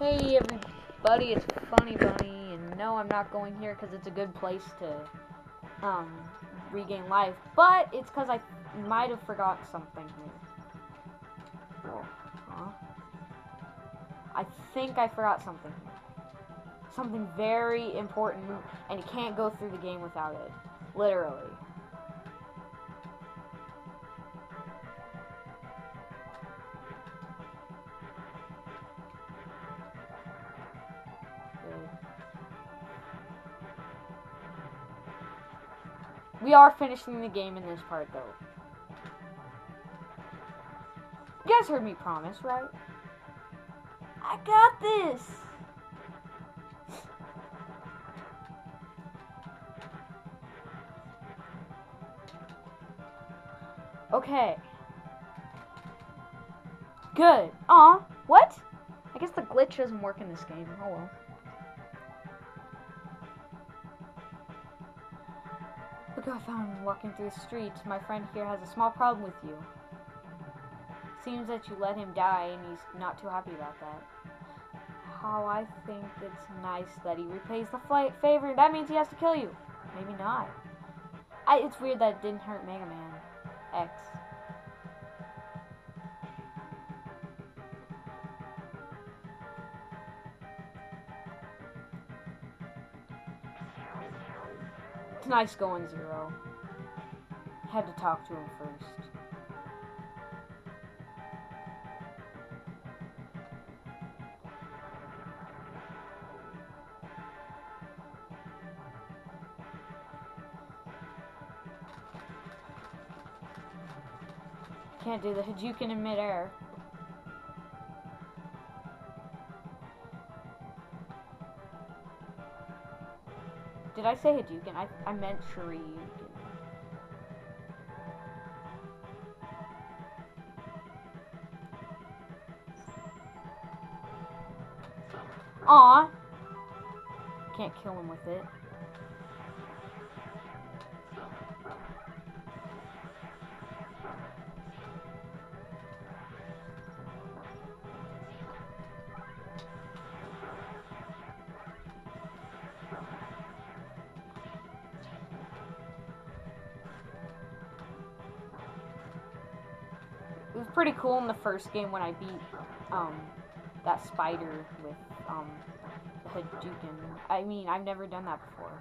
Hey everybody, it's Phonny Bunny, and no, I'm not going here because it's a good place to um, regain life, but it's because I might have forgot something here. Huh? I think I forgot something. Something very important, and you can't go through the game without it. Literally. We are finishing the game in this part, though. You guys heard me promise, right? I got this! Okay. Good. Aw, what? I guess the glitch doesn't work in this game. Oh well. Look who I found walking through the streets. My friend here has a small problem with you. Seems that you let him die and he's not too happy about that. How I think it's nice that he repays the flight favor. That means he has to kill you. Maybe not. I, it's weird that it didn't hurt Mega Man X. nice going zero. Had to talk to him first. Can't do the Hadouken in midair. Did I say Hadouken? I, I meant Shoryuken. Aw! Can't kill him with it. Was pretty cool in the first game when I beat um, that spider with um, the Hadouken. I mean, I've never done that before.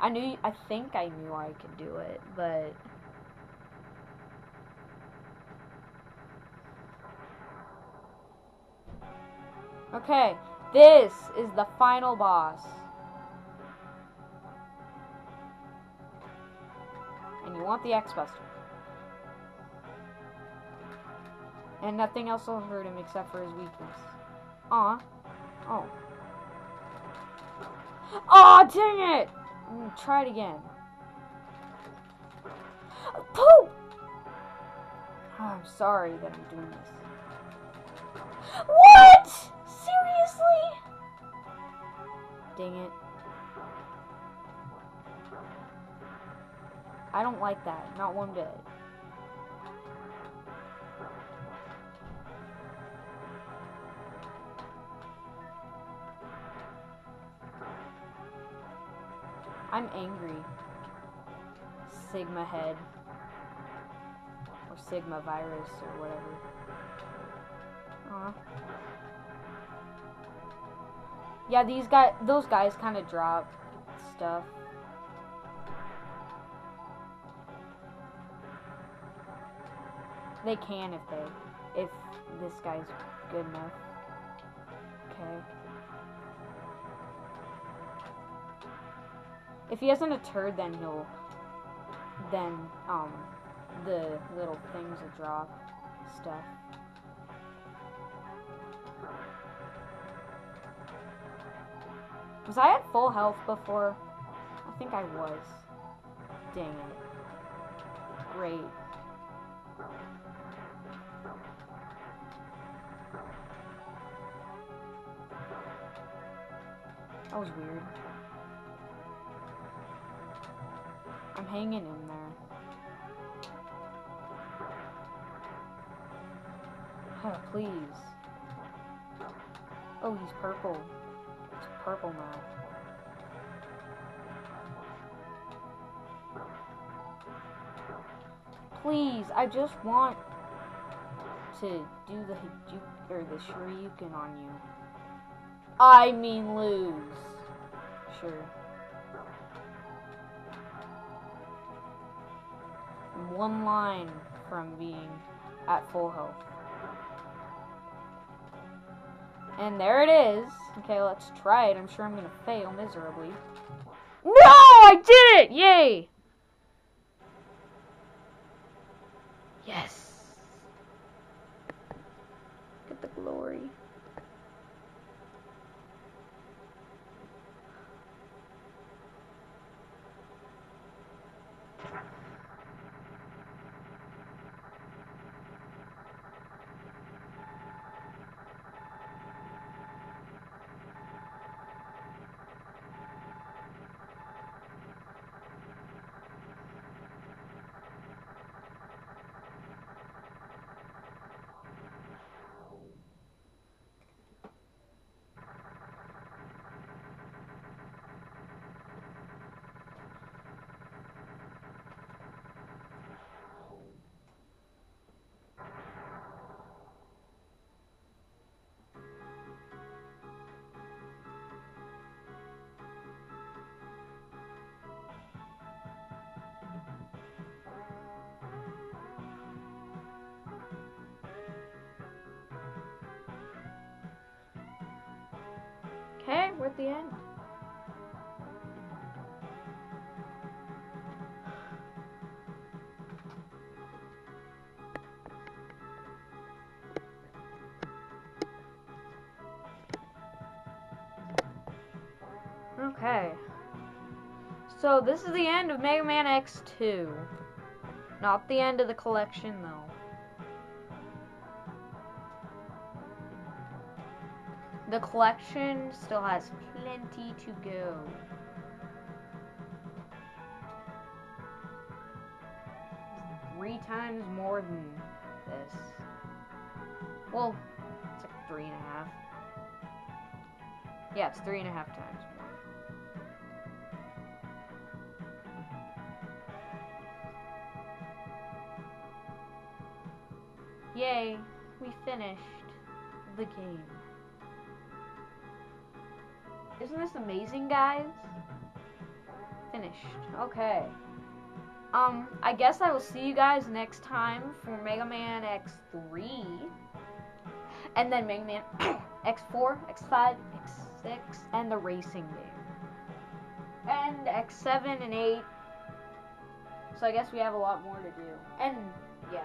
I knew, I think I knew I could do it, but Okay, this is the final boss. And you want the X-Buster. And nothing else will hurt him except for his weakness. Aw. Oh. Aw, dang it! I'm gonna try it again. Poop! Oh, I'm sorry that I'm doing this. What? Seriously? Dang it. I don't like that. Not one bit. I'm angry. Sigma head. Or Sigma virus or whatever. Aw. Yeah, these guys, those guys kind of drop stuff. They can if they, if this guy's good enough. If he hasn't a turd, then he'll, then, um, the little things will drop stuff. Was I at full health before? I think I was. Dang it. Great. That was weird. Hanging in there. Oh, please. Oh, he's purple. It's purple now. Please, I just want to do the Hiju or the Shoryuken on you. I mean lose. Sure. One line from being at full health. And there it is. Okay, let's try it. I'm sure I'm gonna fail miserably. No! I did it! Yay! Yes. Get the glory. We're at the end. Okay. So this is the end of Mega Man X2. Not the end of the collection though. The collection still has plenty to go. Three times more than this. Well, it's like three and a half. Yeah, it's three and a half times. Yay, we finished the game. Isn't this amazing, guys? Finished. Okay. Um, I guess I will see you guys next time for Mega Man X3. And then Mega Man X4, X5, X6, and the racing game. And X7 and 8. So I guess we have a lot more to do. And, yeah,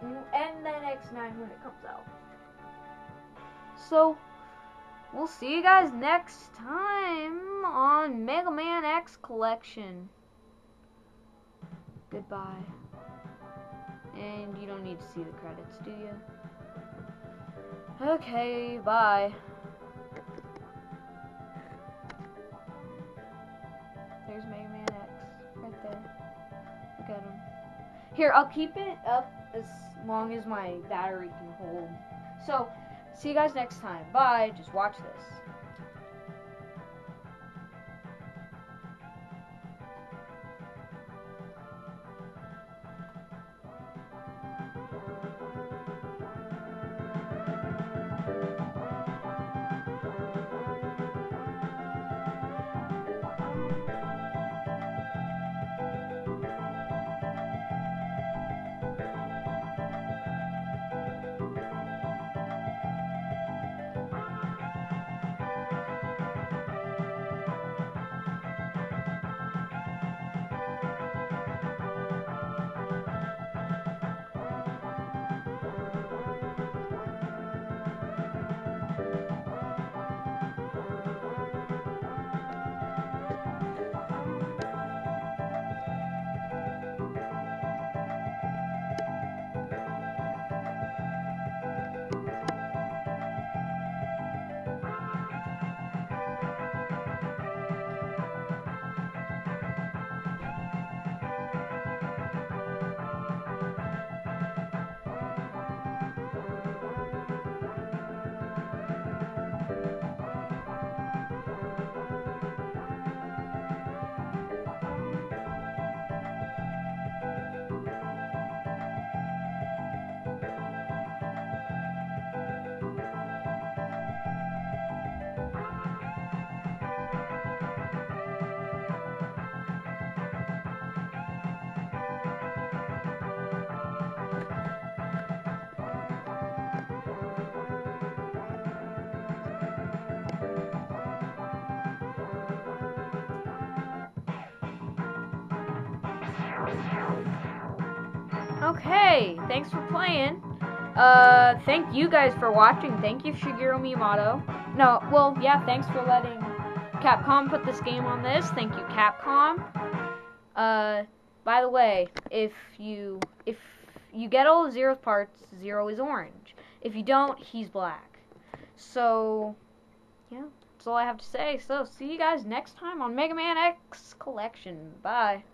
8. And then X9 when it comes out. So, We'll see you guys next time on Mega Man X Collection. Goodbye. And you don't need to see the credits, do you? Okay, bye. There's Mega Man X right there. Look at him. Here, I'll keep it up as long as my battery can hold. So, See you guys next time. Bye. Just watch this. Okay, thanks for playing. Uh, thank you guys for watching. Thank you, Shigeru Miyamoto. No, well, yeah, thanks for letting Capcom put this game on this. Thank you, Capcom. Uh, by the way, if you if you get all of Zero's parts, Zero is orange. If you don't, he's black. So, yeah, that's all I have to say. So, see you guys next time on Mega Man X Collection. Bye.